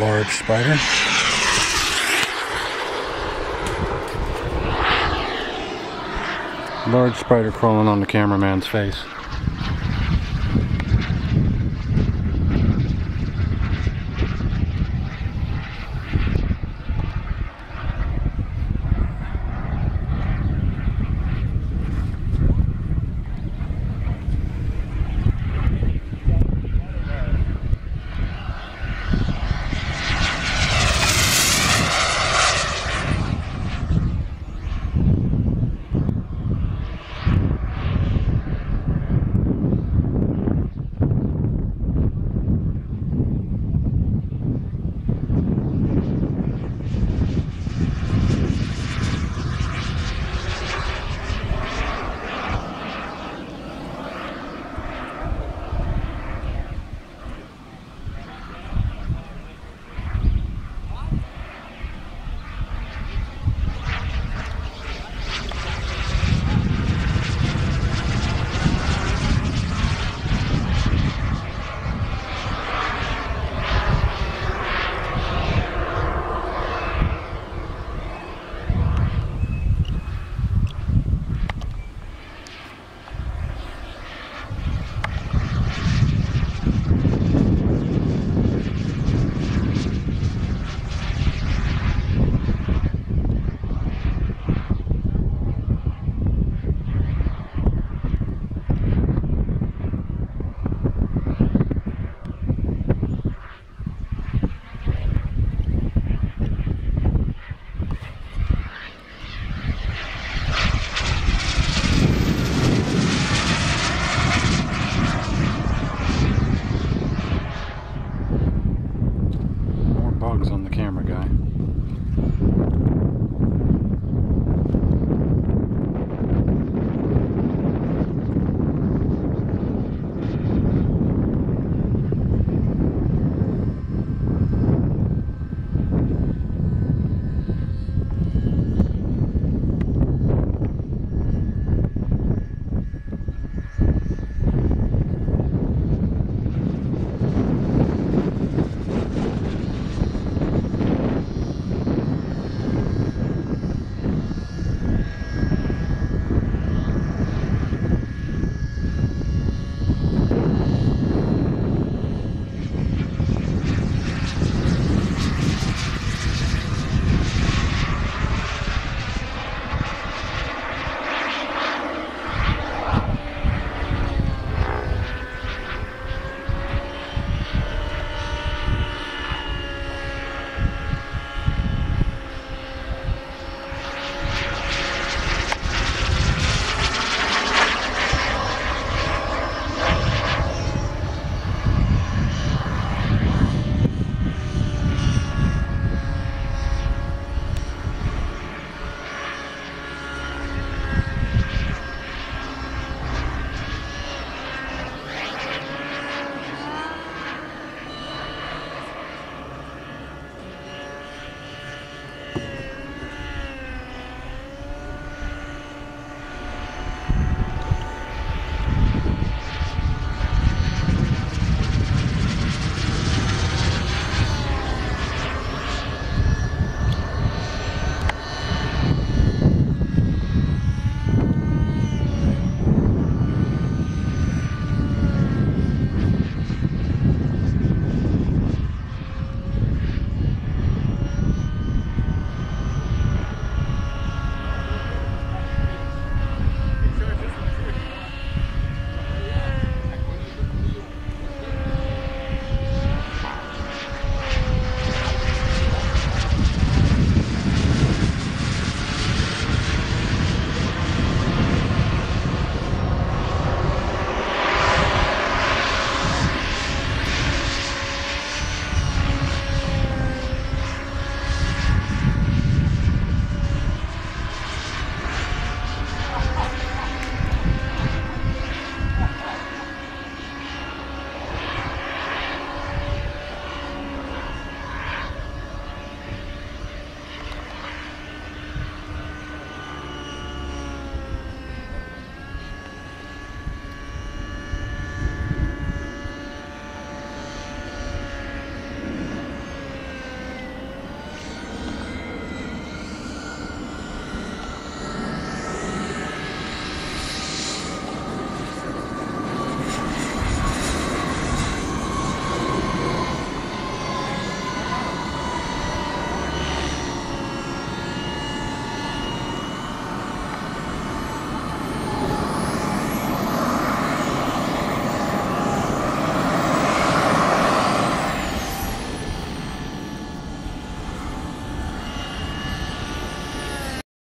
large spider. Large spider crawling on the cameraman's face.